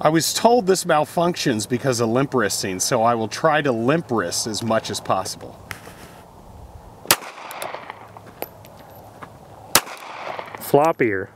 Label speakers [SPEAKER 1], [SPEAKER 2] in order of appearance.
[SPEAKER 1] I was told this malfunctions because of limp wristing, so I will try to limp wrist as much as possible.
[SPEAKER 2] Floppier.